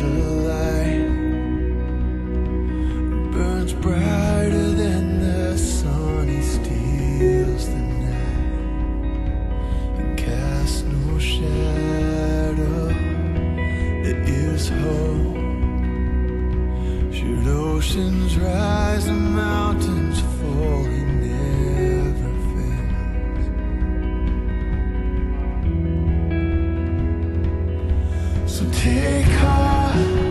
a light burns brighter than the sun. He steals the night and casts no shadow. There is hope. Should oceans rise and mountains fall he never fails. So take Bye.